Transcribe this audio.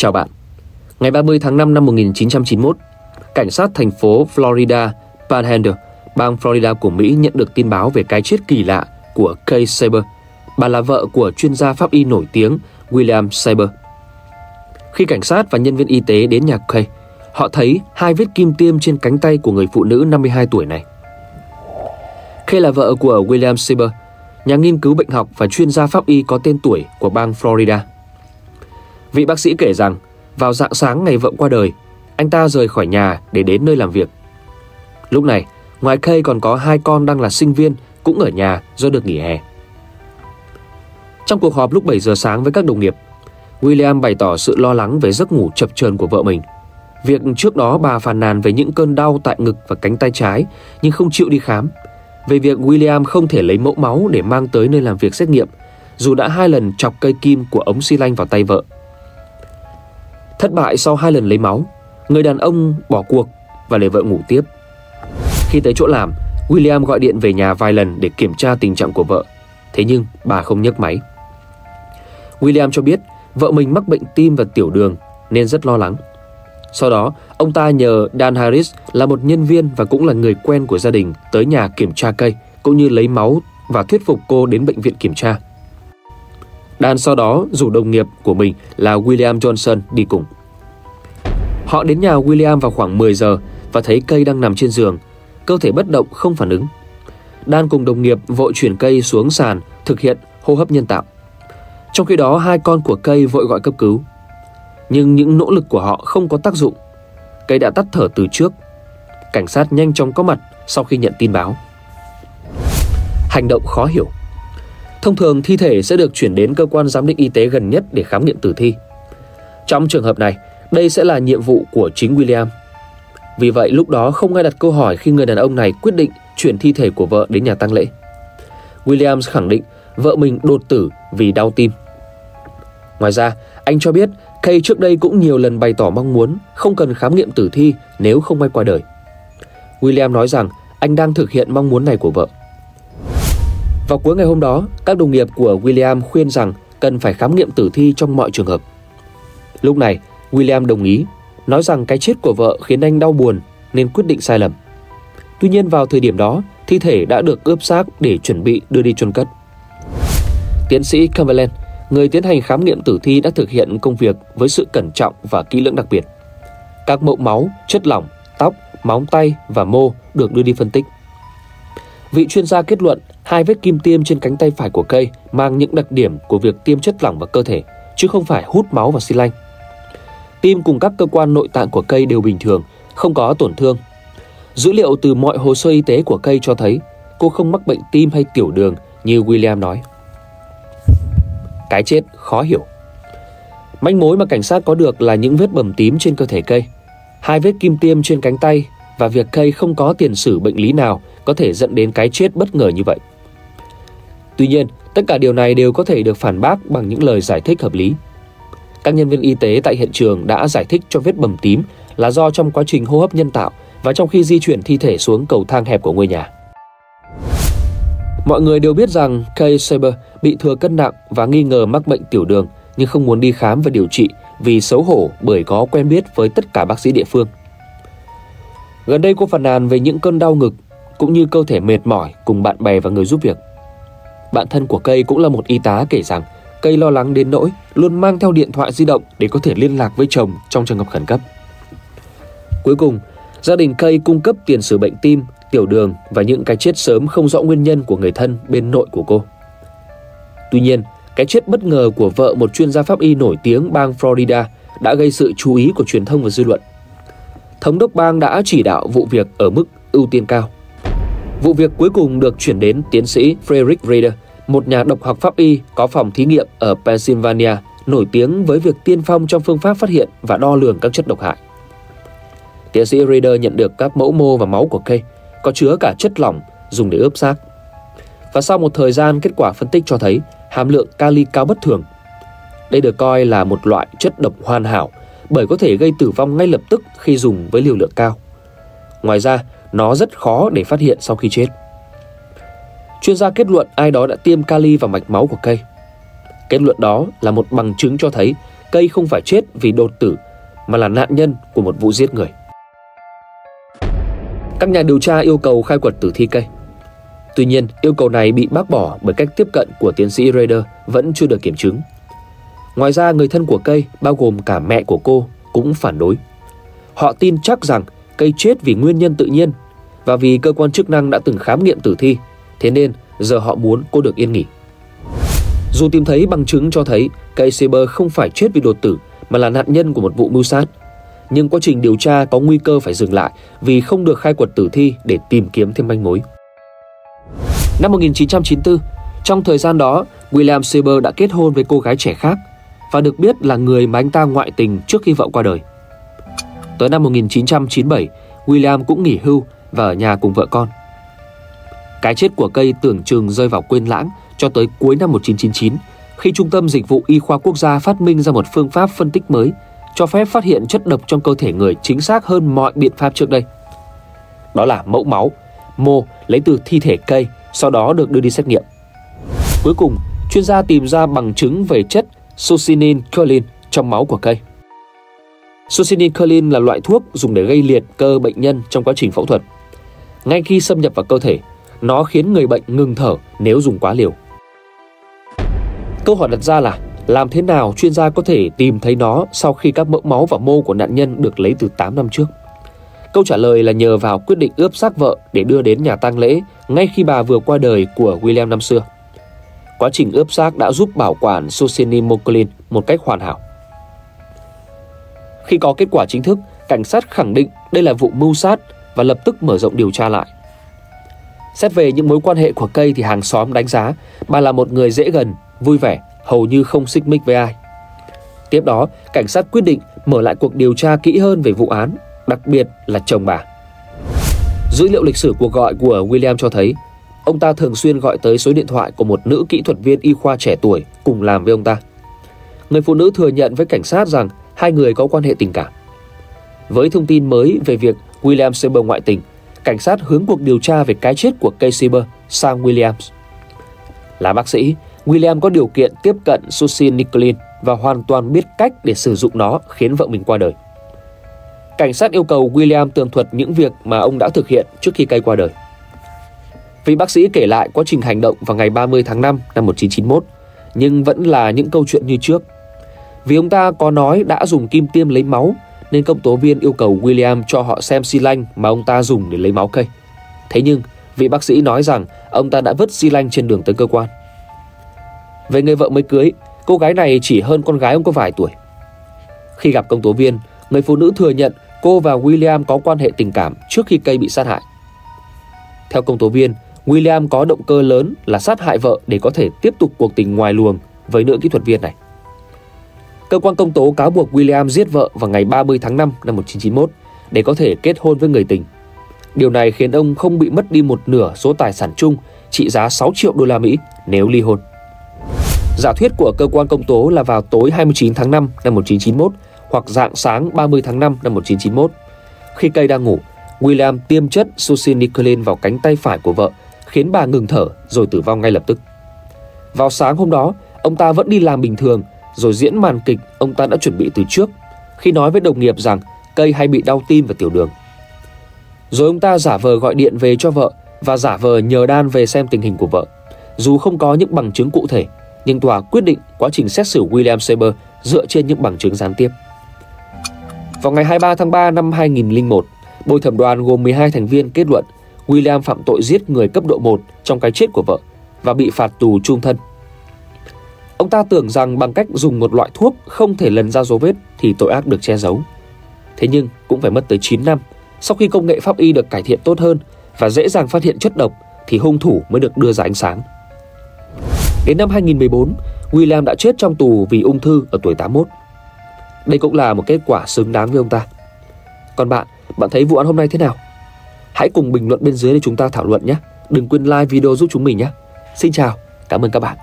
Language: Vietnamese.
Chào bạn. Ngày 30 tháng 5 năm 1991, cảnh sát thành phố Florida, Panhandle, bang Florida của Mỹ nhận được tin báo về cái chết kỳ lạ của Kay Saber. Bà là vợ của chuyên gia pháp y nổi tiếng William Saber. Khi cảnh sát và nhân viên y tế đến nhà Kay, họ thấy hai vết kim tiêm trên cánh tay của người phụ nữ 52 tuổi này. Kay là vợ của William Saber, nhà nghiên cứu bệnh học và chuyên gia pháp y có tên tuổi của bang Florida. Vị bác sĩ kể rằng, vào dạng sáng ngày vợ qua đời, anh ta rời khỏi nhà để đến nơi làm việc. Lúc này, ngoài Kay còn có hai con đang là sinh viên cũng ở nhà do được nghỉ hè. Trong cuộc họp lúc 7 giờ sáng với các đồng nghiệp, William bày tỏ sự lo lắng về giấc ngủ chập chờn của vợ mình. Việc trước đó bà phàn nàn về những cơn đau tại ngực và cánh tay trái nhưng không chịu đi khám. Về việc William không thể lấy mẫu máu để mang tới nơi làm việc xét nghiệm, dù đã hai lần chọc cây kim của ống xi lanh vào tay vợ. Thất bại sau hai lần lấy máu, người đàn ông bỏ cuộc và để vợ ngủ tiếp. Khi tới chỗ làm, William gọi điện về nhà vài lần để kiểm tra tình trạng của vợ. Thế nhưng bà không nhấc máy. William cho biết vợ mình mắc bệnh tim và tiểu đường nên rất lo lắng. Sau đó, ông ta nhờ Dan Harris là một nhân viên và cũng là người quen của gia đình tới nhà kiểm tra cây cũng như lấy máu và thuyết phục cô đến bệnh viện kiểm tra. Dan sau đó rủ đồng nghiệp của mình là William Johnson đi cùng. Họ đến nhà William vào khoảng 10 giờ và thấy cây đang nằm trên giường, cơ thể bất động không phản ứng. Dan cùng đồng nghiệp vội chuyển cây xuống sàn thực hiện hô hấp nhân tạo. Trong khi đó hai con của cây vội gọi cấp cứu. Nhưng những nỗ lực của họ không có tác dụng. Cây đã tắt thở từ trước. Cảnh sát nhanh chóng có mặt sau khi nhận tin báo. Hành động khó hiểu. Thông thường thi thể sẽ được chuyển đến cơ quan giám định y tế gần nhất để khám nghiệm tử thi. Trong trường hợp này, đây sẽ là nhiệm vụ của chính William. Vì vậy lúc đó không ai đặt câu hỏi khi người đàn ông này quyết định chuyển thi thể của vợ đến nhà tang lễ. Williams khẳng định vợ mình đột tử vì đau tim. Ngoài ra, anh cho biết Kay trước đây cũng nhiều lần bày tỏ mong muốn không cần khám nghiệm tử thi nếu không may qua đời. William nói rằng anh đang thực hiện mong muốn này của vợ. Vào cuối ngày hôm đó, các đồng nghiệp của William khuyên rằng cần phải khám nghiệm tử thi trong mọi trường hợp. Lúc này, William đồng ý, nói rằng cái chết của vợ khiến anh đau buồn nên quyết định sai lầm. Tuy nhiên vào thời điểm đó, thi thể đã được ướp xác để chuẩn bị đưa đi chôn cất. Tiến sĩ Cumberland, người tiến hành khám nghiệm tử thi đã thực hiện công việc với sự cẩn trọng và kỹ lưỡng đặc biệt. Các mẫu máu, chất lỏng, tóc, móng tay và mô được đưa đi phân tích. Vị chuyên gia kết luận hai vết kim tiêm trên cánh tay phải của cây mang những đặc điểm của việc tiêm chất lỏng vào cơ thể, chứ không phải hút máu và xi lanh. Tim cùng các cơ quan nội tạng của cây đều bình thường, không có tổn thương. Dữ liệu từ mọi hồ sơ y tế của cây cho thấy cô không mắc bệnh tim hay tiểu đường như William nói. Cái chết khó hiểu. Manh mối mà cảnh sát có được là những vết bầm tím trên cơ thể cây, hai vết kim tiêm trên cánh tay và việc cây không có tiền sử bệnh lý nào có thể dẫn đến cái chết bất ngờ như vậy. Tuy nhiên, tất cả điều này đều có thể được phản bác bằng những lời giải thích hợp lý. Các nhân viên y tế tại hiện trường đã giải thích cho vết bầm tím là do trong quá trình hô hấp nhân tạo và trong khi di chuyển thi thể xuống cầu thang hẹp của ngôi nhà. Mọi người đều biết rằng Kay Saber bị thừa cân nặng và nghi ngờ mắc bệnh tiểu đường nhưng không muốn đi khám và điều trị vì xấu hổ bởi có quen biết với tất cả bác sĩ địa phương. Gần đây cô phàn nàn về những cơn đau ngực cũng như cơ thể mệt mỏi cùng bạn bè và người giúp việc. Bạn thân của Cây cũng là một y tá kể rằng Cây lo lắng đến nỗi luôn mang theo điện thoại di động để có thể liên lạc với chồng trong trường hợp khẩn cấp. Cuối cùng, gia đình Cây cung cấp tiền sử bệnh tim, tiểu đường và những cái chết sớm không rõ nguyên nhân của người thân bên nội của cô. Tuy nhiên, cái chết bất ngờ của vợ một chuyên gia pháp y nổi tiếng bang Florida đã gây sự chú ý của truyền thông và dư luận. Thống đốc bang đã chỉ đạo vụ việc ở mức ưu tiên cao. Vụ việc cuối cùng được chuyển đến tiến sĩ Frederick Rader, một nhà độc học pháp y có phòng thí nghiệm ở Pennsylvania nổi tiếng với việc tiên phong trong phương pháp phát hiện và đo lường các chất độc hại. Tiến sĩ Reader nhận được các mẫu mô và máu của cây có chứa cả chất lỏng dùng để ướp xác. Và sau một thời gian kết quả phân tích cho thấy hàm lượng kali cao bất thường. Đây được coi là một loại chất độc hoàn hảo bởi có thể gây tử vong ngay lập tức khi dùng với liều lượng cao. Ngoài ra, nó rất khó để phát hiện sau khi chết. Chuyên gia kết luận ai đó đã tiêm kali vào mạch máu của cây. Kết luận đó là một bằng chứng cho thấy cây không phải chết vì đột tử mà là nạn nhân của một vụ giết người. Các nhà điều tra yêu cầu khai quật tử thi cây. Tuy nhiên, yêu cầu này bị bác bỏ bởi cách tiếp cận của tiến sĩ Rader vẫn chưa được kiểm chứng. Ngoài ra, người thân của cây, bao gồm cả mẹ của cô, cũng phản đối. Họ tin chắc rằng cây chết vì nguyên nhân tự nhiên và vì cơ quan chức năng đã từng khám nghiệm tử thi, thế nên giờ họ muốn cô được yên nghỉ. Dù tìm thấy bằng chứng cho thấy cây Saber không phải chết vì đột tử mà là nạn nhân của một vụ mưu sát, nhưng quá trình điều tra có nguy cơ phải dừng lại vì không được khai quật tử thi để tìm kiếm thêm manh mối. Năm 1994, trong thời gian đó, William Saber đã kết hôn với cô gái trẻ khác và được biết là người mà anh ta ngoại tình trước khi vợ qua đời. Tới năm 1997, William cũng nghỉ hưu và ở nhà cùng vợ con. Cái chết của cây tưởng chừng rơi vào quên lãng cho tới cuối năm 1999 khi Trung tâm Dịch vụ Y khoa Quốc gia phát minh ra một phương pháp phân tích mới cho phép phát hiện chất độc trong cơ thể người chính xác hơn mọi biện pháp trước đây. Đó là mẫu máu, mô lấy từ thi thể cây, sau đó được đưa đi xét nghiệm. Cuối cùng, chuyên gia tìm ra bằng chứng về chất succinylcholine trong máu của cây. Succinylcholine là loại thuốc dùng để gây liệt cơ bệnh nhân trong quá trình phẫu thuật. Ngay khi xâm nhập vào cơ thể, nó khiến người bệnh ngừng thở nếu dùng quá liều. Câu hỏi đặt ra là làm thế nào chuyên gia có thể tìm thấy nó sau khi các mỡ máu và mô của nạn nhân được lấy từ 8 năm trước? Câu trả lời là nhờ vào quyết định ướp xác vợ để đưa đến nhà tang lễ ngay khi bà vừa qua đời của William năm xưa. Quá trình ướp xác đã giúp bảo quản succinylcholine một cách hoàn hảo. Khi có kết quả chính thức, cảnh sát khẳng định đây là vụ mưu sát và lập tức mở rộng điều tra lại. Xét về những mối quan hệ của cây thì hàng xóm đánh giá bà là một người dễ gần, vui vẻ, hầu như không xích mích với ai. Tiếp đó, cảnh sát quyết định mở lại cuộc điều tra kỹ hơn về vụ án, đặc biệt là chồng bà. Dữ liệu lịch sử cuộc gọi của William cho thấy ông ta thường xuyên gọi tới số điện thoại của một nữ kỹ thuật viên y khoa trẻ tuổi cùng làm với ông ta. Người phụ nữ thừa nhận với cảnh sát rằng hai người có quan hệ tình cảm. Với thông tin mới về việc William Saber ngoại tình, cảnh sát hướng cuộc điều tra về cái chết của Casey sang Williams. Là bác sĩ, William có điều kiện tiếp cận Susie Nicklin và hoàn toàn biết cách để sử dụng nó khiến vợ mình qua đời. Cảnh sát yêu cầu William tường thuật những việc mà ông đã thực hiện trước khi cây qua đời. Vị bác sĩ kể lại quá trình hành động vào ngày 30 tháng 5 năm 1991, nhưng vẫn là những câu chuyện như trước – vì ông ta có nói đã dùng kim tiêm lấy máu nên công tố viên yêu cầu William cho họ xem xi lanh mà ông ta dùng để lấy máu cây. Thế nhưng, vị bác sĩ nói rằng ông ta đã vứt xi lanh trên đường tới cơ quan. Về người vợ mới cưới, cô gái này chỉ hơn con gái ông có vài tuổi. Khi gặp công tố viên, người phụ nữ thừa nhận cô và William có quan hệ tình cảm trước khi cây bị sát hại. Theo công tố viên, William có động cơ lớn là sát hại vợ để có thể tiếp tục cuộc tình ngoài luồng với nữ kỹ thuật viên này. Cơ quan công tố cáo buộc William giết vợ vào ngày 30 tháng 5 năm 1991 để có thể kết hôn với người tình. Điều này khiến ông không bị mất đi một nửa số tài sản chung trị giá 6 triệu đô la Mỹ nếu ly hôn. Giả thuyết của cơ quan công tố là vào tối 29 tháng 5 năm 1991 hoặc dạng sáng 30 tháng 5 năm 1991. Khi cây đang ngủ, William tiêm chất succinylcholine vào cánh tay phải của vợ, khiến bà ngừng thở rồi tử vong ngay lập tức. Vào sáng hôm đó, ông ta vẫn đi làm bình thường rồi diễn màn kịch ông ta đã chuẩn bị từ trước khi nói với đồng nghiệp rằng cây hay bị đau tim và tiểu đường. Rồi ông ta giả vờ gọi điện về cho vợ và giả vờ nhờ Đan về xem tình hình của vợ. Dù không có những bằng chứng cụ thể, nhưng tòa quyết định quá trình xét xử William Saber dựa trên những bằng chứng gián tiếp. Vào ngày 23 tháng 3 năm 2001, bồi thẩm đoàn gồm 12 thành viên kết luận William phạm tội giết người cấp độ 1 trong cái chết của vợ và bị phạt tù trung thân. Ông ta tưởng rằng bằng cách dùng một loại thuốc không thể lần ra dấu vết thì tội ác được che giấu. Thế nhưng cũng phải mất tới 9 năm sau khi công nghệ pháp y được cải thiện tốt hơn và dễ dàng phát hiện chất độc thì hung thủ mới được đưa ra ánh sáng. Đến năm 2014, William đã chết trong tù vì ung thư ở tuổi 81. Đây cũng là một kết quả xứng đáng với ông ta. Còn bạn, bạn thấy vụ án hôm nay thế nào? Hãy cùng bình luận bên dưới để chúng ta thảo luận nhé. Đừng quên like video giúp chúng mình nhé. Xin chào, cảm ơn các bạn.